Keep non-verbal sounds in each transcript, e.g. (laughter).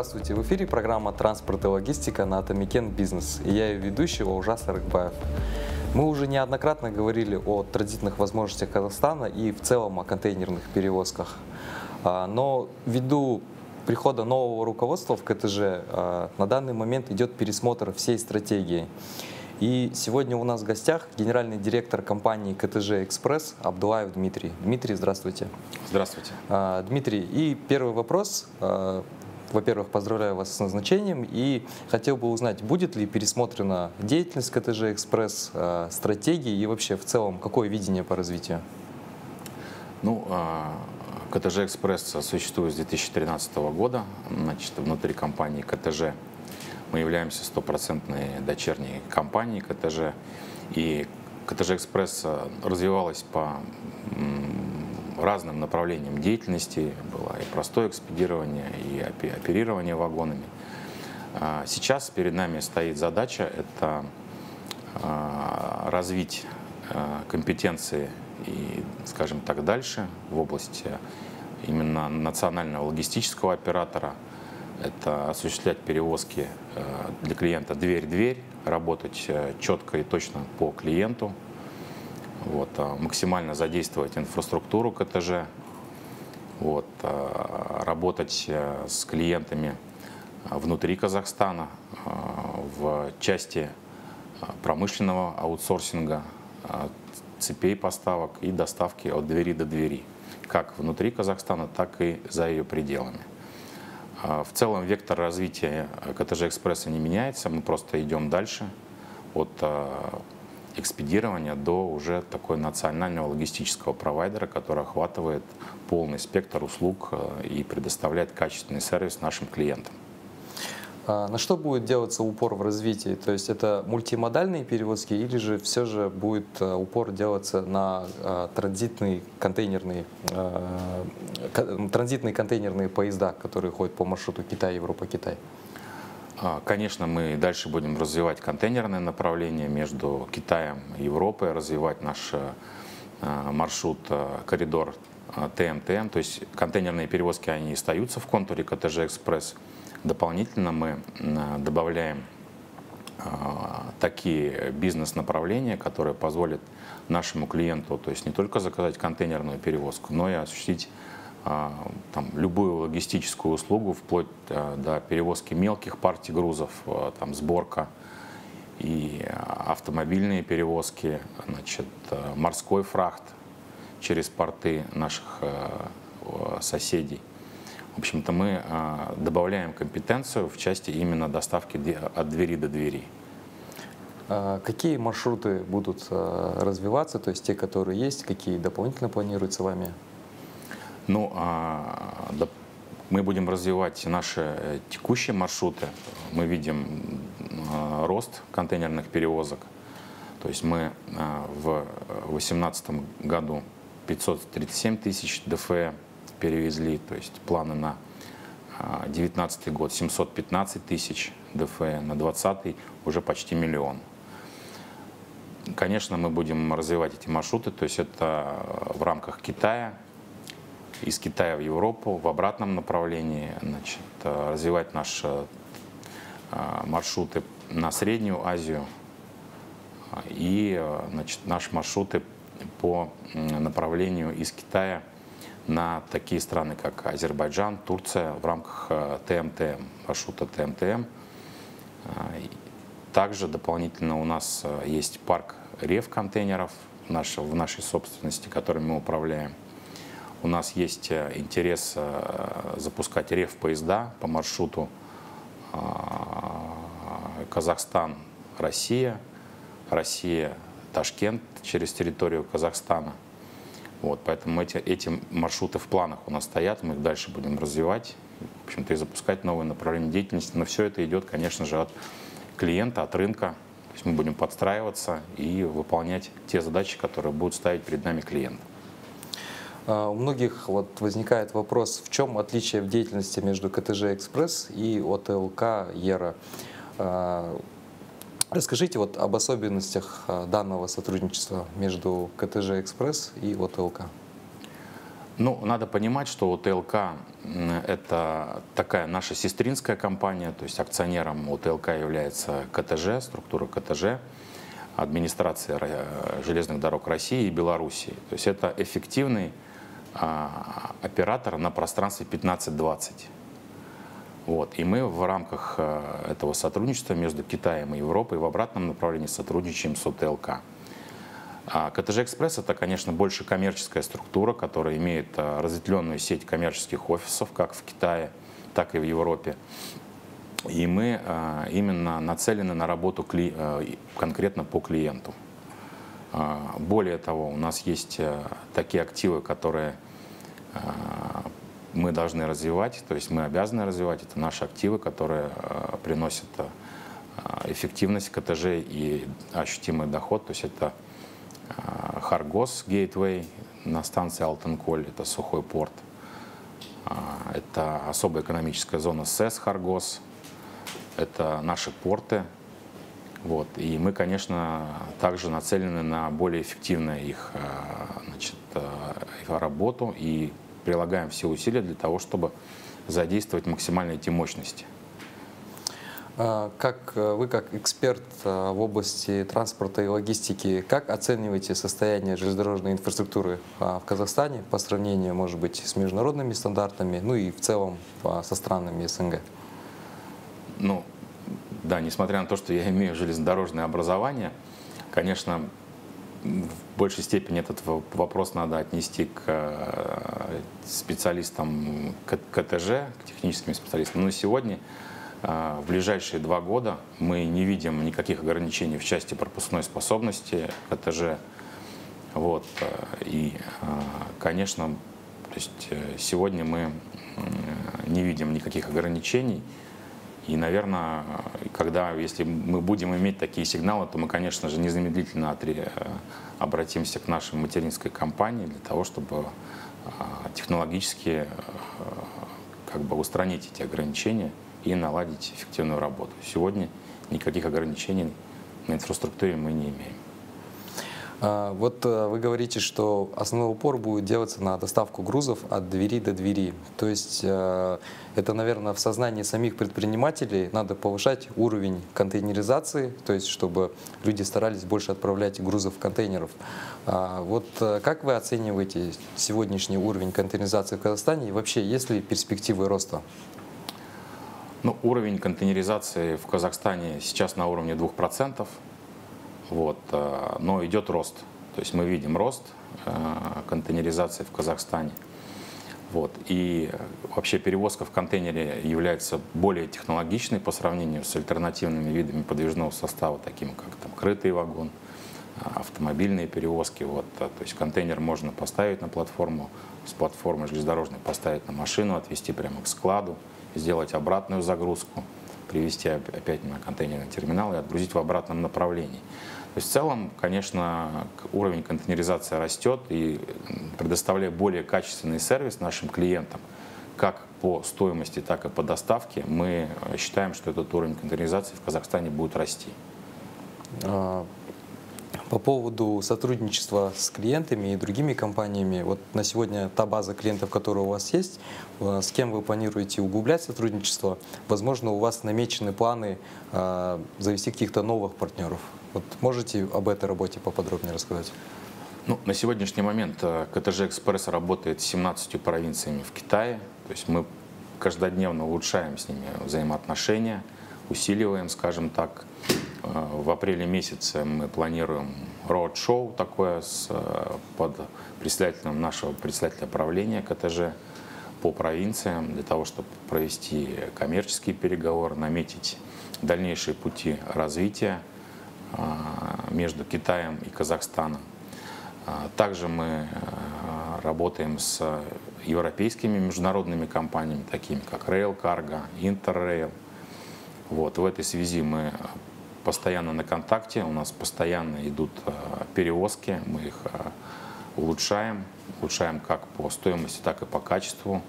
Здравствуйте, в эфире программа «Транспорт и логистика» на Atameken Business. И я ее ведущий Олжас Арыкбаев. Мы уже неоднократно говорили о транзитных возможностях Казахстана и в целом о контейнерных перевозках. А, но ввиду прихода нового руководства в КТЖ а, на данный момент идет пересмотр всей стратегии. И сегодня у нас в гостях генеральный директор компании КТЖ Экспресс Абдулаев Дмитрий. Дмитрий, здравствуйте. Здравствуйте. А, Дмитрий, и первый вопрос. А, во-первых, поздравляю вас с назначением и хотел бы узнать, будет ли пересмотрена деятельность КТЖ Экспресс, а, стратегии и вообще в целом какое видение по развитию? Ну, КТЖ Экспресс существует с 2013 года. Значит, внутри компании КТЖ мы являемся стопроцентной дочерней компанией КТЖ. И КТЖ Экспресс э, развивалась по разным направлениям деятельности. Было и простое экспедирование, и оперирование вагонами. А сейчас перед нами стоит задача – это а, развить э, компетенции и, скажем так, дальше в области именно национального логистического оператора – это осуществлять перевозки для клиента дверь-дверь, работать э, четко и точно по клиенту, вот, а максимально задействовать инфраструктуру КТЖ, вот, а, работать э, с клиентами внутри Казахстана в части промышленного аутсорсинга, цепей поставок и доставки от двери до двери, как внутри Казахстана, так и за ее пределами. А, в целом вектор развития КТЖ Экспресса не меняется, мы просто идем дальше от а, экспедирования до уже такой национального логистического провайдера, который охватывает полный спектр услуг а, и предоставляет качественный сервис нашим клиентам. А на что будет делаться упор в развитии? То есть это мультимодальные перевозки или же все же будет э, упор делаться на э, транзитные контейнерные, э, транзитные контейнерные поезда, которые ходят по маршруту Китай, Европа, Китай? А, конечно, мы дальше будем развивать контейнерное направление между Китаем и Европой, развивать наш маршрут, коридор ТМТМ. То есть контейнерные перевозки, они остаются в контуре КТЖ «Экспресс», Дополнительно мы добавляем такие бизнес-направления, которые позволят нашему клиенту, то есть не только заказать контейнерную перевозку, но и осуществить там, любую логистическую услугу, вплоть а, до перевозки мелких партий грузов, там, сборка и автомобильные перевозки, значит, морской фрахт через порты наших соседей. В общем-то, мы а, добавляем компетенцию в части именно доставки от двери до двери. А какие маршруты будут а, развиваться, то есть те, которые есть, какие дополнительно планируются вами? Ну, мы будем развивать наши э, текущие маршруты. Мы видим рост контейнерных перевозок. То есть мы в 2018 году 537 тысяч ДФЭ перевезли, то есть планы на 2019 а, год 715 тысяч ДФЭ, на 2020 уже почти миллион. Конечно, мы будем развивать эти маршруты, то есть это в рамках Китая, из Китая в Европу, в обратном направлении, значит, развивать наши а, маршруты на Среднюю Азию и значит, наши маршруты по направлению из Китая на такие страны, как Азербайджан, Турция в рамках ТМТМ, э, маршрута ТМТМ. Э, также дополнительно у нас э, есть парк рев-контейнеров в нашей собственности, которыми мы управляем. У нас есть интерес запускать рев-поезда по маршруту Казахстан-Россия, Россия-Ташкент через территорию Казахстана – вот, поэтому эти, эти маршруты в планах у нас стоят, мы их дальше будем развивать, в общем-то, и запускать новые направления деятельности. Но все это идет, конечно же, от клиента, от рынка. То есть мы будем подстраиваться и выполнять те задачи, которые будут ставить перед нами клиент. А, у многих вот возникает вопрос, в чем отличие в деятельности между КТЖ «Экспресс» и ОТЛК «Ера». А, Расскажите вот об особенностях а, данного сотрудничества между КТЖ «Экспресс» и ОТЛК. Ну, надо понимать, что ОТЛК – это такая наша сестринская компания, то есть акционером ОТЛК является КТЖ, структура КТЖ, администрация э, железных дорог России и Белоруссии. То есть это эффективный а, оператор на пространстве 15-20. Вот. И мы в рамках э, этого сотрудничества между Китаем и Европой в обратном направлении сотрудничаем с ОТЛК. А КТЖ Экспресс это, конечно, больше коммерческая структура, которая имеет э, разветвленную сеть коммерческих офисов, как в Китае, так и в Европе. И мы э, именно нацелены на работу конкретно по клиенту. А, более того, у нас есть такие активы, которые мы должны развивать, то есть мы обязаны развивать. Это наши активы, которые э, приносят э, эффективность КТЖ и ощутимый доход. То есть это э, Харгос Гейтвей на станции Алтенколь, это сухой порт. Это особая экономическая зона СЭС Харгос, это наши порты. Вот. И мы, конечно, также нацелены на более эффективную их, значит, их работу и прилагаем все усилия для того, чтобы задействовать максимально эти мощности. А, как э, вы, как эксперт э, в области транспорта и логистики, как оцениваете состояние железнодорожной инфраструктуры а, в Казахстане по сравнению, может быть, с международными стандартами, ну и в целом а, со странами СНГ? Ну, да, несмотря на то, что я имею железнодорожное образование, конечно, в большей степени этот вопрос надо отнести к э, специалистам КТЖ, к техническим специалистам. Но сегодня, э, в ближайшие два года, мы не видим никаких ограничений в части пропускной способности КТЖ. Вот. Э, и, конечно, то есть сегодня мы не видим никаких ограничений. И, наверное, когда, если мы будем иметь такие сигналы, то мы, конечно же, незамедлительно э, обратимся к нашей материнской компании для того, чтобы э, технологически э, как бы устранить эти ограничения и наладить эффективную работу. Сегодня никаких ограничений на инфраструктуре мы не имеем. А, вот э, вы говорите, что основной упор будет делаться на доставку грузов от двери до двери. То есть э, это, наверное, в сознании самих предпринимателей надо повышать уровень контейнеризации, то есть чтобы люди старались больше отправлять грузов в контейнеров. А, вот э, как вы оцениваете сегодняшний уровень контейнеризации в Казахстане и вообще есть ли перспективы роста? Ну, уровень контейнеризации в Казахстане сейчас на уровне 2%. Вот, э, но идет рост. То есть мы видим рост э, контейнеризации в Казахстане. Вот. И вообще перевозка в контейнере является более технологичной по сравнению с альтернативными видами подвижного состава, такими как там, крытый вагон, э, автомобильные перевозки. Вот. То есть контейнер можно поставить на платформу, с платформы железнодорожной поставить на машину, отвезти прямо к складу, сделать обратную загрузку, привезти опять на контейнерный терминал и отгрузить в обратном направлении. То есть в целом, конечно, уровень контейнеризации растет и предоставляя более качественный сервис нашим клиентам, как по стоимости, так и по доставке, мы считаем, что этот уровень контейнеризации в Казахстане будет расти. А, по поводу сотрудничества с клиентами и другими компаниями, вот на сегодня та база клиентов, которая у вас есть, э, с кем вы планируете углублять сотрудничество? Возможно, у вас намечены планы а, завести каких-то новых партнеров? Вот можете об этой работе поподробнее рассказать? Ну, на сегодняшний момент э, КТЖ Экспресс работает с 17 провинциями в Китае. То есть мы каждодневно улучшаем с ними взаимоотношения, усиливаем, скажем так. Э, в апреле месяце мы планируем роуд-шоу такое с, э, под председателем нашего председателя правления КТЖ по провинциям для того, чтобы провести коммерческие переговоры, наметить дальнейшие пути развития между Китаем и Казахстаном. А, также мы а, работаем с европейскими международными компаниями, такими как Rail Cargo, Interrail. Вот, в этой связи мы постоянно на контакте, у нас постоянно идут перевозки, мы их улучшаем, улучшаем как по стоимости, так и по качеству.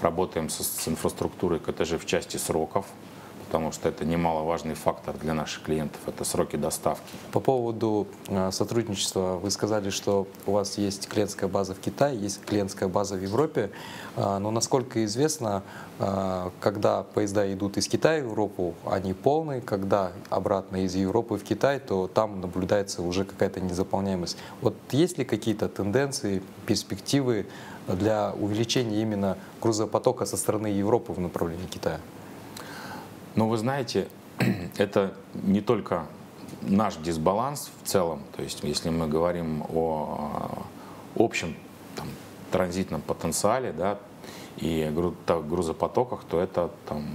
Работаем с инфраструктурой КТЖ в части сроков, потому что это немаловажный фактор для наших клиентов, это сроки доставки. По поводу э, сотрудничества, вы сказали, что у вас есть клиентская база в Китае, есть клиентская база в Европе, э, но насколько известно, э, когда поезда идут из Китая в Европу, они полные, когда обратно из Европы в Китай, то там наблюдается уже какая-то незаполняемость. Вот есть ли какие-то тенденции, перспективы для увеличения именно грузопотока со стороны Европы в направлении Китая? Ну, вы знаете, (clears throat) это не только наш дисбаланс в целом, то есть если мы говорим о общем там, транзитном потенциале, да, и грузопотоках, то это там,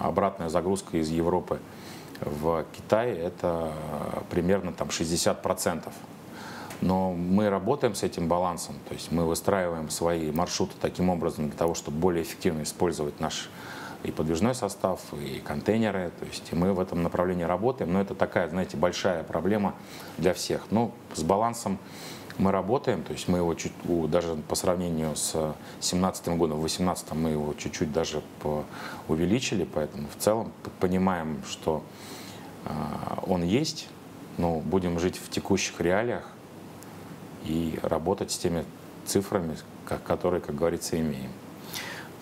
обратная загрузка из Европы в Китай это примерно там, 60%. Но мы работаем с этим балансом, то есть мы выстраиваем свои маршруты таким образом для того, чтобы более эффективно использовать наш и подвижной состав, и контейнеры. То есть мы в этом направлении работаем, но это такая, знаете, большая проблема для всех. Но с балансом мы работаем, то есть мы его чуть, даже по сравнению с 2017 годом, в 2018 мы его чуть-чуть даже увеличили, поэтому в целом понимаем, что а, он есть, но будем жить в текущих реалиях, и работать с теми цифрами, которые, как говорится, имеем.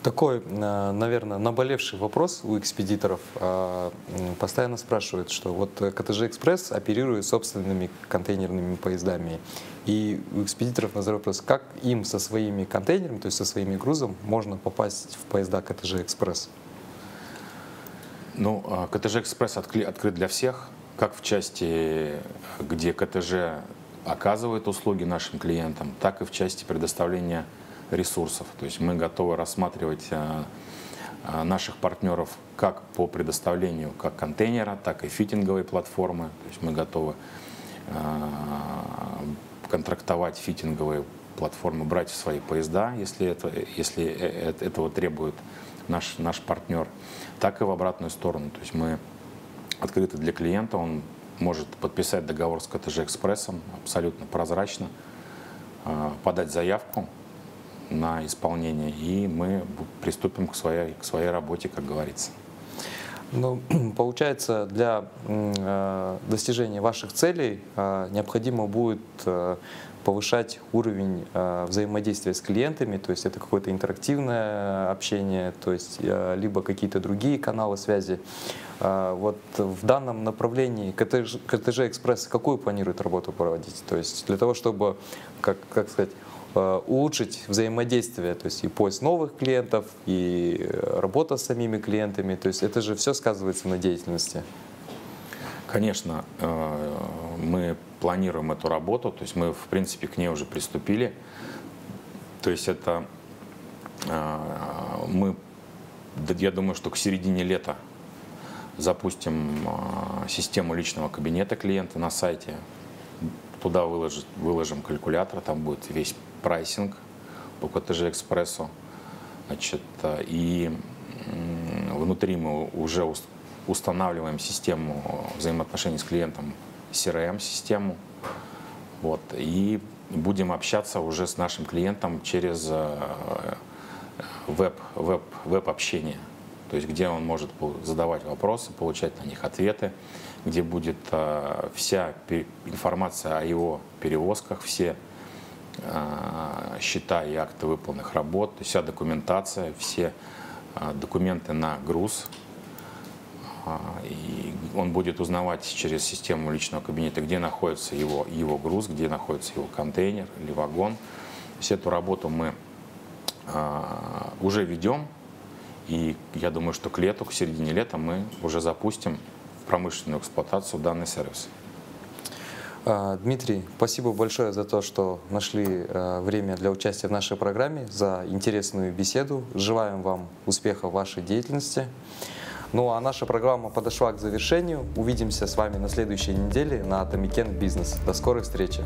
Такой, э, наверное, наболевший вопрос у экспедиторов. А, постоянно спрашивают, что вот КТЖ Экспресс оперирует собственными контейнерными поездами. И у экспедиторов назрел вопрос, как им со своими контейнерами, то есть со своими грузом, можно попасть в поезда КТЖ Экспресс? Ну, а, КТЖ Экспресс открыт для всех, как в части, где КТЖ оказывает услуги нашим клиентам, так и в части предоставления ресурсов. То есть мы готовы рассматривать э, э, наших партнеров как по предоставлению как контейнера, так и фитинговой платформы. То есть мы готовы э, контрактовать фитинговые платформы, брать в свои поезда, если, это, если этого требует наш, наш партнер, так и в обратную сторону. То есть мы открыты для клиента, он может подписать договор с КТЖ Экспрессом абсолютно прозрачно, подать заявку на исполнение, и мы приступим к своей, к своей работе, как говорится. Ну, (clears throat) получается, для э, достижения ваших целей э, необходимо будет э, повышать уровень э, взаимодействия с клиентами, то есть это какое-то интерактивное общение, то есть э, либо какие-то другие каналы связи. Э, вот в данном направлении КТЖ, КТЖ Экспресс какую планирует работу проводить? То есть для того, чтобы, как, как сказать, улучшить взаимодействие, то есть и поиск новых клиентов, и работа с самими клиентами, то есть это же все сказывается на деятельности. Конечно, э, мы планируем эту работу, то есть мы, в принципе, к ней уже приступили. То есть это э, мы, я думаю, что к середине лета запустим э, систему личного кабинета клиента на сайте. Туда выложим, выложим калькулятор, там будет весь прайсинг по КТЖ Экспрессу. Значит, и внутри мы уже устанавливаем систему взаимоотношений с клиентом, CRM-систему, вот, и будем общаться уже с нашим клиентом через э, веб, веб, веб-общение, то есть где он может задавать вопросы, получать на них ответы, где будет э, вся информация о его перевозках, все э, счета и акты выполненных работ, вся документация, все документы на груз, а, и он будет узнавать через систему личного кабинета, где находится его, его груз, где находится его контейнер или вагон. Всю эту работу мы уже ведем, и я думаю, что к лету, к середине лета мы уже запустим промышленную эксплуатацию данный сервис. А, Дмитрий, спасибо большое за то, что нашли время для участия в нашей программе, за интересную беседу. Желаем вам успеха в вашей деятельности. Ну а наша программа подошла к завершению. Увидимся с вами на следующей неделе на Atameken Business. До скорой встречи!